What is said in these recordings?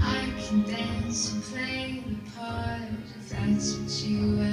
I can dance and play the part if that's what you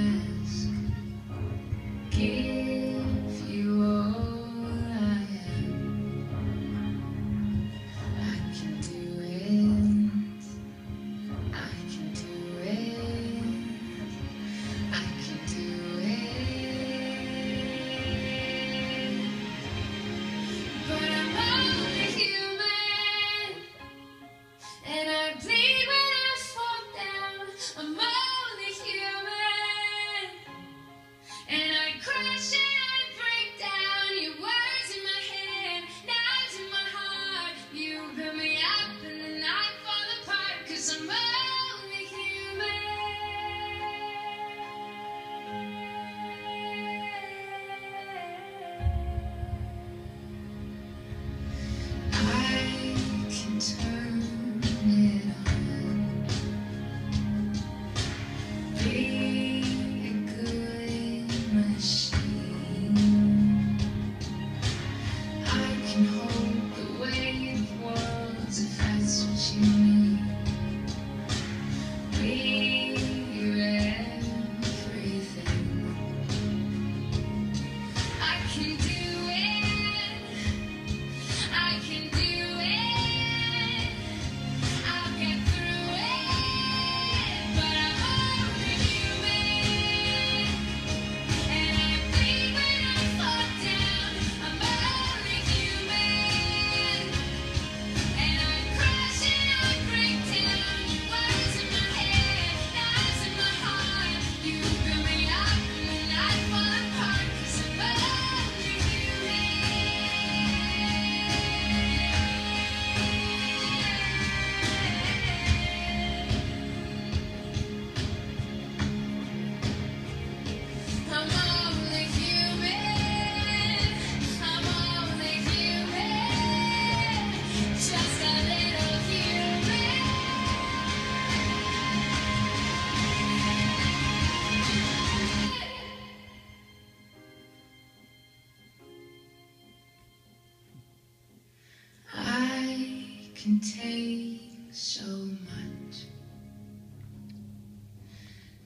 can take so much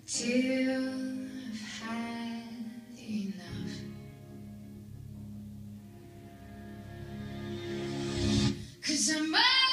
till I've had enough. Cause I'm.